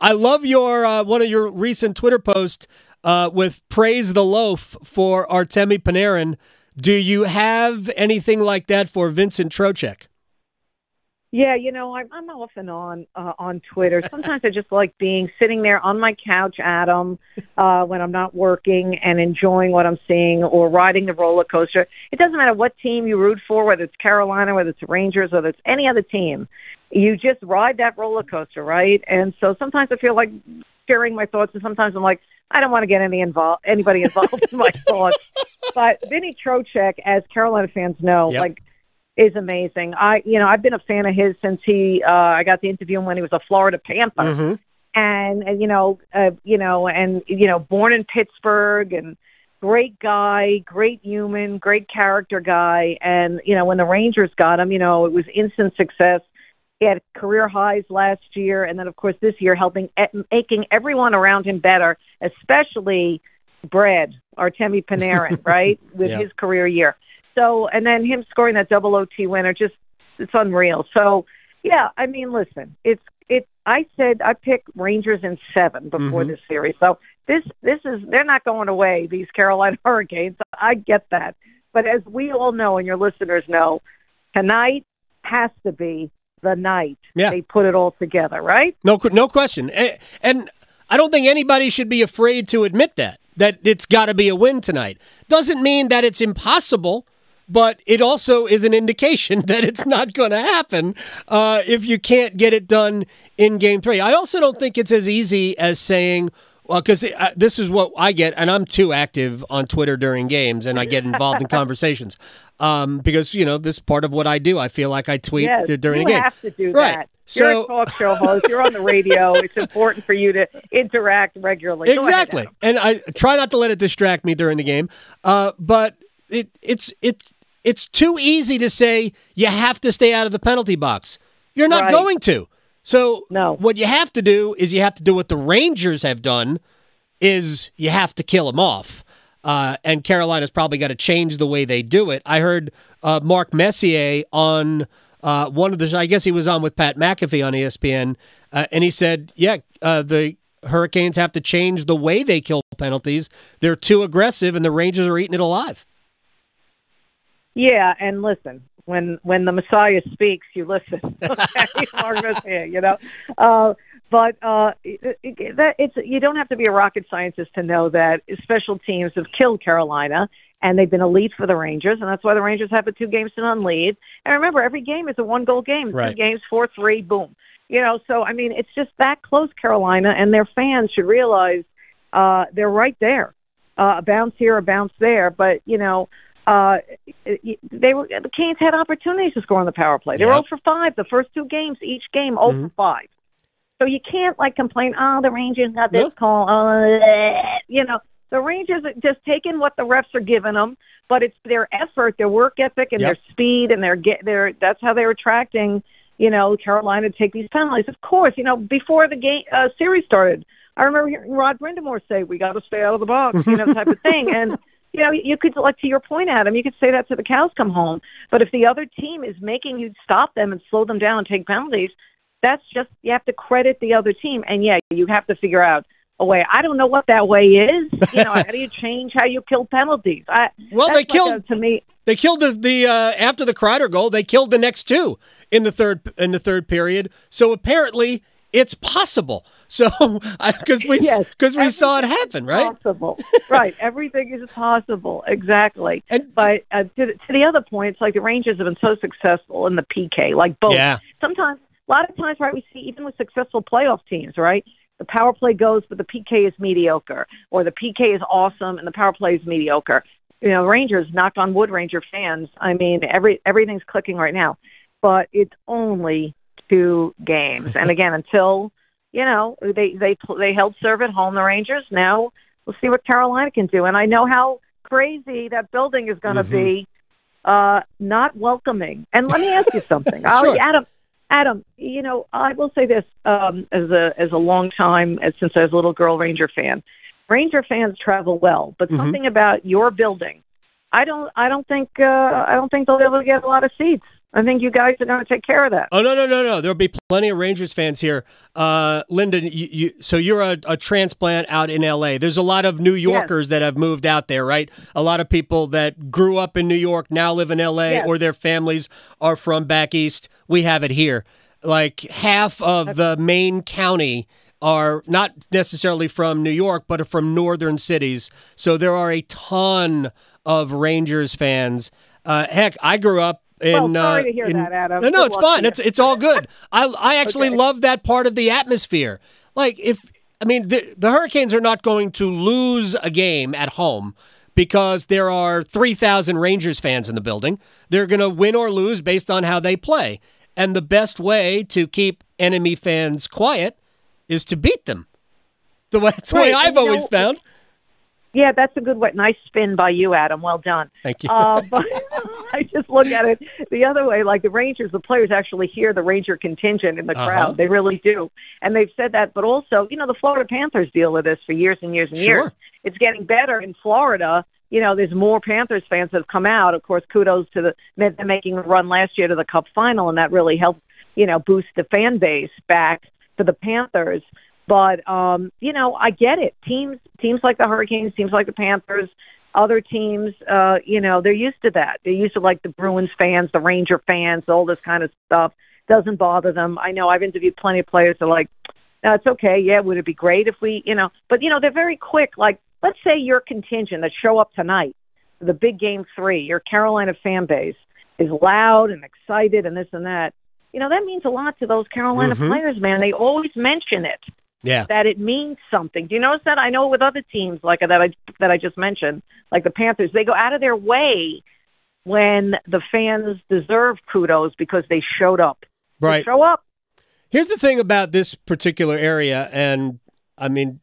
I love your uh, one of your recent Twitter posts uh, with praise the loaf for Artemi Panarin. Do you have anything like that for Vincent Trocheck? Yeah, you know, I'm, I'm off and on uh, on Twitter. Sometimes I just like being sitting there on my couch, Adam, uh, when I'm not working and enjoying what I'm seeing or riding the roller coaster. It doesn't matter what team you root for, whether it's Carolina, whether it's Rangers, whether it's any other team. You just ride that roller coaster, right? And so sometimes I feel like sharing my thoughts, and sometimes I'm like, I don't want to get any involved, anybody involved in my thoughts. But Vinny Trocheck, as Carolina fans know, Yep. like is amazing. I, you know, I've been a fan of his since he, uh, I got the interview him when he was a Florida Panther, Mm-hmm. and, and you know, uh, you know, and you know, born in Pittsburgh, and great guy, great human, great character guy, and you know, when the Rangers got him, you know, it was instant success. He had career highs last year, and then of course this year, helping making everyone around him better, especially Brad Artemi Panarin, right, with Yeah. his career year. So, and then him scoring that double OT winner, just it's unreal. So, yeah, I mean, listen, it's it. I said I picked Rangers in seven before Mhm. this series. So this this is they're not going away. These Carolina Hurricanes. I get that, but as we all know, and your listeners know, tonight has to be the night Yeah. they put it all together, right? No, no question. And, and I don't think anybody should be afraid to admit that that it's got to be a win tonight. Doesn't mean that it's impossible, but it also is an indication that it's not going to happen uh, if you can't get it done in Game Three. I also don't think it's as easy as saying. Well, because uh, this is what I get, and I'm too active on Twitter during games, and I get involved in conversations. Um, because you know this is part of what I do. I feel like I tweet yes, during you a game. have to do Right. that. So- You're a talk show host. You're on the radio. it's important for you to interact regularly. Go ahead, Exactly, and I try not to let it distract me during the game. Uh, but it it's it's it's too easy to say you have to stay out of the penalty box. You're not Right. going to. So No. what you have to do is you have to do what the Rangers have done. Is you have to kill them off. Uh, and Carolina's probably got to change the way they do it. I heard uh, Mark Messier on uh, one of the, I guess he was on with Pat McAfee on ESPN, uh, and he said, yeah, uh, the Hurricanes have to change the way they kill penalties. They're too aggressive, and the Rangers are eating it alive. Yeah, and listen, when when the Messiah speaks, you listen. Okay, you know. Uh, but uh, it, it, that it's you don't have to be a rocket scientist to know that special teams have killed Carolina, and they've been elite for the Rangers, and that's why the Rangers have a two games to none lead. And remember, every game is a one goal game. Right. Two games, four three, boom. You know, so I mean, it's just that close, Carolina, and their fans should realize uh, they're right there. Uh, a bounce here, a bounce there, but you know. Uh, they were the Canes had opportunities to score on the power play. They were Yep. 0 for 5 the first two games, each game 0 Mhm. for 5. So you can't like complain, oh, the Rangers got this call. Oh, you know, the Rangers are just taking what the refs are giving them, but it's their effort, their work ethic, and Yep. their speed, and their get their. That's how they're attracting, you know, Carolina to take these penalties. Of course, you know, before the game uh, series started, I remember hearing Rod Brind'Amour say, "We got to stay out of the box," you know, type of thing, and. You know, you could like to your point, Adam. You could say that to the cows come home. But if the other team is making you stop them and slow them down and take penalties, that's just you have to credit the other team. And yeah, you have to figure out a way. I don't know what that way is. You know, how do you change how you kill penalties? I Well, they killed- like a- to me. They killed the, the uh, after the Kreider goal. They killed the next two in the third in the third period. So apparently, it's possible. So because we Yes, because we saw it happen, right? Possible, right? Everything is possible, exactly. And But uh, to, the- to the other point, it's like the Rangers have been so successful in the PK, like both. Yeah. Sometimes, a lot of times, right? We see even with successful playoff teams, right? The power play goes, but the PK is mediocre, or the PK is awesome and the power play is mediocre. You know, Rangers, knock on wood, Ranger fans. I mean, every everything's clicking right now, but it's only two games, and again, until you know they they they held serve at home, the Rangers. Now we'll see what Carolina can do, and I know how crazy that building is going to Mhm. be uh, not welcoming. And let me ask you something, Sure. Adam. Adam, you know, I will say this um, as a as a long time as since I was a little girl Ranger fan. Ranger fans travel well, but Mhm. something about your building, I don't I don't think uh, I don't think they'll be able to get a lot of seats. I think you guys are going to take care of that. Oh no no no no! There'll be plenty of Rangers fans here. Uh, Linda, you, you, so you're a, a, transplant out in L.A. There's a lot of New Yorkers yes. that have moved out there, right? A lot of people that grew up in New York now live in L.A. Yes. or their families are from back east. We have it here. Like half of the main county are not necessarily from New York, but are from northern cities. So there are a ton of Rangers fans. Uh, heck, I grew up in, well, sorry uh, to hear that, Adam. No, no, it's fine. It's it's all good. I I actually okay. love that part of the atmosphere. Like if I mean the the Hurricanes are not going to lose a game at home because there are 3,000 Rangers fans in the building. They're going to win or lose based on how they play. And the best way to keep enemy fans quiet is to beat them. The way, that's the way I've always know, found. Yeah, that's a good way. Nice spin by you, Adam. Well done. Thank you. Uh, but I just look at it the other way. Like the Rangers, the players actually hear the Ranger contingent in the uh-huh. crowd. They really do, and they've said that. But also, you know, the Florida Panthers deal with this for years and years and sure. years. It's getting better in Florida. You know, there's more Panthers fans that have come out. Of course, kudos to the them making a run last year to the Cup final, and that really helped. You know, boost the fan base back for the Panthers. But um, you know, I get it. Teams teams like the Hurricanes, teams like the Panthers, other teams, uh, you know, they're used to that. They're used to like the Bruins fans, the Ranger fans, all this kind of stuff. Doesn't bother them. I know I've interviewed plenty of players that are like, no, it's okay. Yeah, would it be great if we, you know, but you know, they're very quick. Like, let's say your contingent that show up tonight, the big game three, your Carolina fan base is loud and excited and this and that. You know, that means a lot to those Carolina mm-hmm. players, man. They always mention it yeah. that it means something. Do you notice that? I know with other teams like that I that I just mentioned, like the Panthers, they go out of their way when the fans deserve kudos because they showed up. Right. They show up. Here's the thing about this particular area, and I mean,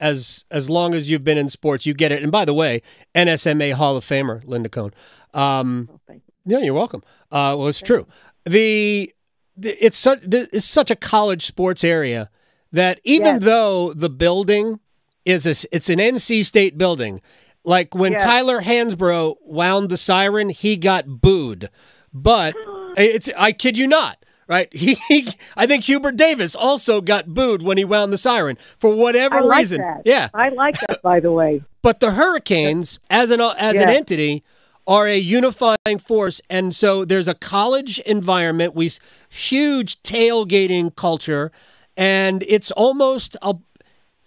as as long as you've been in sports, you get it. And by the way, NSMA Hall of Famer Linda Cohn. Um, oh, you. Yeah, you're welcome. Uh, well, it's true. The, the it's such it's such a college sports area that even yes. though the building is a, it's an NC State building, like when yes. Tyler Hansbrough wound the siren, he got booed. But it's I kid you not, right? He, he, I think Hubert Davis also got booed when he wound the siren for whatever like reason. That. Yeah, I like that. By the way, but the Hurricanes as an as an entity are a unifying force, and so there's a college environment. We huge tailgating culture and it's almost I'll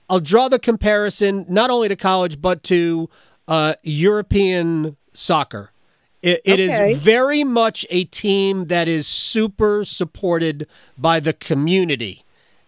I'll draw the comparison not only to college but to uh, European soccer. It, it okay. is very much a team that is super supported by the community,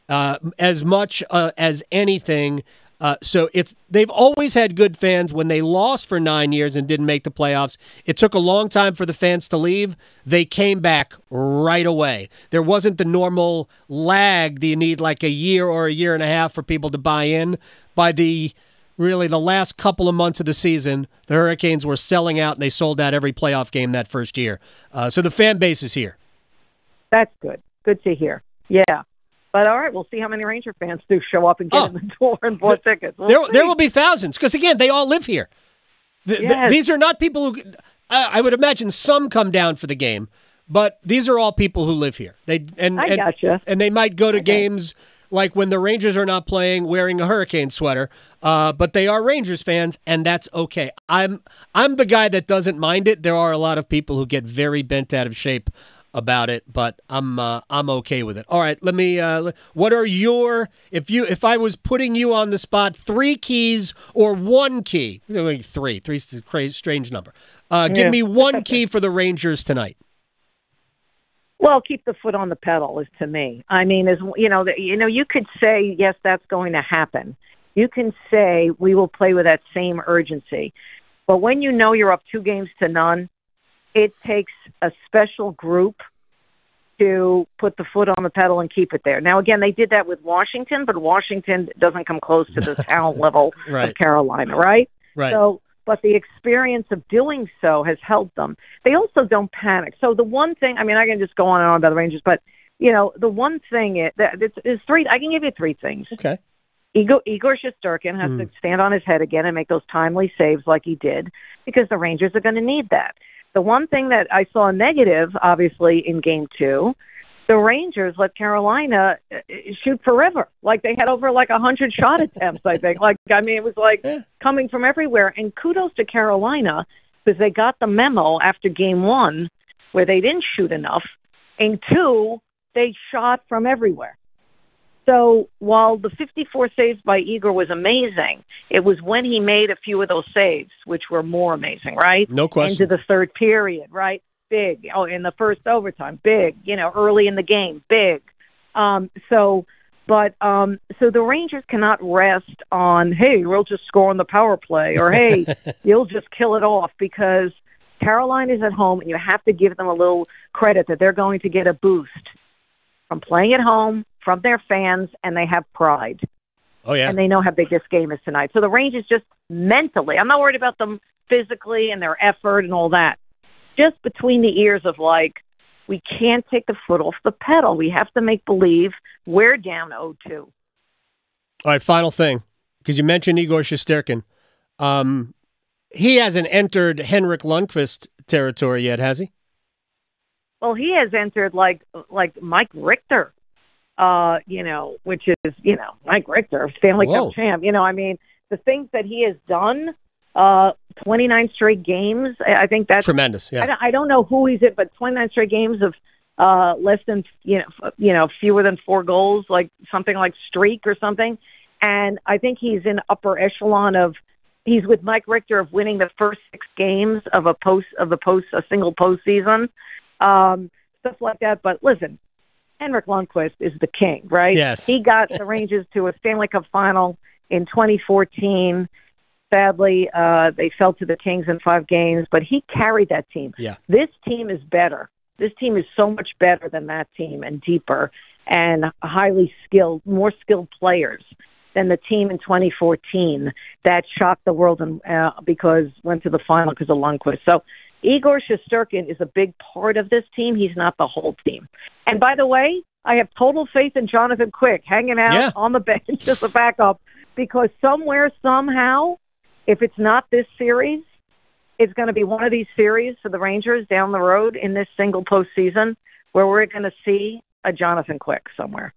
uh, as much uh, as anything. Uh, so it's they've always had good fans. When they lost for nine years and didn't make the playoffs, it took a long time for the fans to leave. They came back right away. There wasn't the normal lag. that you need like a year or a year and a half for people to buy in? By the really the last couple of months of the season, the Hurricanes were selling out and they sold out every playoff game that first year. Uh, so the fan base is here. That's good. Good to hear. Yeah. But all right, we'll see how many Ranger fans do show up and get oh, in the door and buy tickets. We'll there, see. there will be thousands because again, they all live here. The, yes. the, these are not people who. I, I would imagine some come down for the game, but these are all people who live here. They and I and, gotcha. and they might go to games like when the Rangers are not playing wearing a Hurricane sweater, uh, but they are Rangers fans, and that's okay. I'm I'm the guy that doesn't mind it. There are a lot of people who get very bent out of shape about it, but I'm uh, I'm okay with it. All right, let me. Uh, what are your if you if I was putting you on the spot, three keys or one key? Three, three's a crazy, strange number. Uh, give me one key for the Rangers tonight. Well, keep the foot on the pedal is to me. I mean, as you know, you know, you could say yes, that's going to happen. You can say we will play with that same urgency, but when you know you're up two games to none it takes a special group to put the foot on the pedal and keep it there. Now, again, they did that with Washington, but Washington doesn't come close to the talent level right. of Carolina, right? Right. So, but the experience of doing so has helped them. They also don't panic. So the one thing, I mean, I can just go on and on about the Rangers, but you know, the one thing is, is three. I can give you three things. Okay. Igor, Igor Shesterkin has mm. to stand on his head again and make those timely saves like he did, because the Rangers are going to need that. The one thing that I saw negative, obviously, in game two, the Rangers let Carolina uh, shoot forever. Like they had over like a hundred shot attempts. I think. Like I mean, it was like Yeah. coming from everywhere. And kudos to Carolina because they got the memo after game one where they didn't shoot enough, and two, they shot from everywhere. So while the 54 saves by Igor was amazing, it was when he made a few of those saves which were more amazing, right? No question. Into the third period, right? Big. Oh, in the first overtime, big. You know, early in the game, big. Um, so, but um, so the Rangers cannot rest on, hey, we'll just score on the power play, or hey, you'll just kill it off because Carolina's at home, and you have to give them a little credit that they're going to get a boost from playing at home, from their fans, and they have pride oh yeah. and they know how big this game is tonight. So the range is just mentally, I'm not worried about them physically and their effort and all that. Just between the ears of like, we can't take the foot off the pedal. We have to make believe we're down 0-2. All right, final thing, because you mentioned Igor Shesterkin. Um, he hasn't entered Henrik Lundqvist territory yet, has he? Well, he has entered like like Mike Richter, uh, you know, which is you know Mike Richter, Stanley Whoa. Cup champ. You know, I mean, the things that he has done, uh, 29 straight games. I I think that's Tremendous. I Yeah. don't, I don't know who he's at, but 29 straight games of uh, less than you know f- you know fewer than four goals, like something like streak or something. And I think he's in upper echelon of he's with Mike Richter of winning the first six games of a post of the post a single postseason, um, stuff like that. But listen, Henrik Lundqvist is the king, right? Yes. he got the Rangers to a Stanley Cup final in 2014. Sadly, uh, they fell to the Kings in five games, but he carried that team. Yeah. This team is better. This team is so much better than that team and deeper and highly skilled, more skilled players than the team in 2014 that shocked the world and uh, because went to the final because of Lundqvist. So Igor Shesterkin is a big part of this team. He's not the whole team. And by the way, I have total faith in Jonathan Quick hanging out Yeah. on the bench as a backup because somewhere, somehow, if it's not this series, it's going to be one of these series for the Rangers down the road in this single postseason where we're going to see a Jonathan Quick somewhere.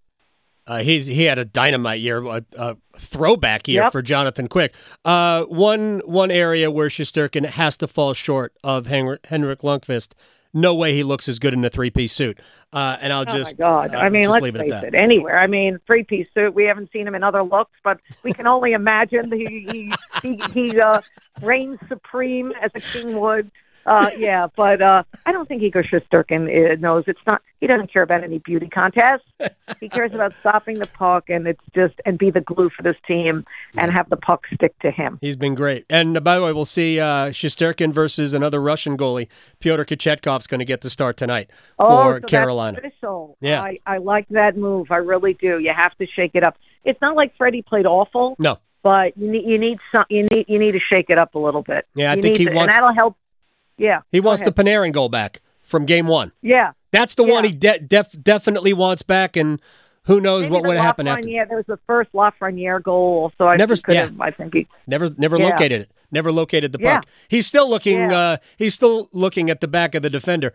Uh, he's he had a dynamite year, a, a throwback year Yep. for Jonathan Quick. Uh, one one area where Shesterkin has to fall short of Henrik, Henrik Lundqvist. No way he looks as good in a three piece suit. Uh, and I'll Oh just my God! uh, I mean, let's leave it face at that. it. Anywhere. I mean, three piece suit. We haven't seen him in other looks, but we can only imagine he he he, he uh, reigns supreme as a king would. Uh, yeah, but uh, I don't think Igor Shesterkin uh, knows it's not. He doesn't care about any beauty contests. He cares about stopping the puck, and it's just and be the glue for this team and have the puck stick to him. He's been great. And uh, by the way, we'll see uh, Shesterkin versus another Russian goalie. Pyotr Kochetkov's going to get the start tonight for oh, for so Carolina. Yeah. I, I like that move. I really do. You have to shake it up. It's not like Freddie played awful. No. but you need you need some you need you need to shake it up a little bit. Yeah, I You think need he to- wants- and that'll help. Yeah, He wants the. Panarin goal back from game one. yeah. That's the one he de- def- definitely wants back, and who knows Maybe what would happen after. Yeah, there was the first Lafreniere goal. so I Never- could yeah. have. I think he. Never, never Yeah. located it. Never located the Yeah. puck. He's still looking. Yeah. Uh, he's still looking at the back of the defender.